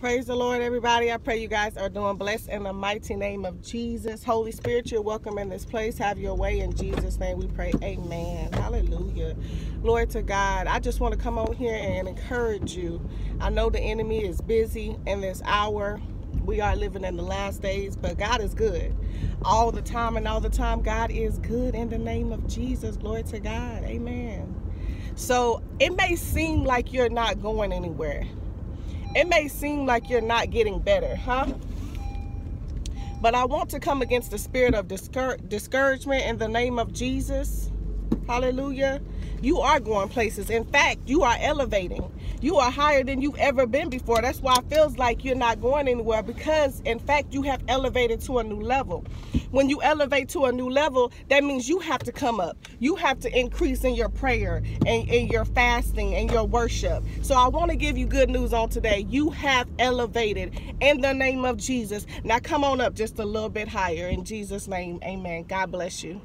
Praise the Lord, everybody. I pray you guys are doing blessed in the mighty name of Jesus. Holy Spirit, you're welcome in this place. Have your way in Jesus' name. We pray. Amen. Hallelujah. Glory to God. I just want to come on here and encourage you. I know the enemy is busy in this hour. We are living in the last days, but God is good. All the time and all the time, God is good in the name of Jesus. Glory to God. Amen. So it may seem like you're not going anywhere it may seem like you're not getting better, huh? But I want to come against the spirit of discouragement in the name of Jesus. Hallelujah. You are going places. In fact, you are elevating. You are higher than you've ever been before. That's why it feels like you're not going anywhere because, in fact, you have elevated to a new level. When you elevate to a new level, that means you have to come up. You have to increase in your prayer and in your fasting and your worship. So I want to give you good news on today. You have elevated in the name of Jesus. Now come on up just a little bit higher. In Jesus' name, amen. God bless you.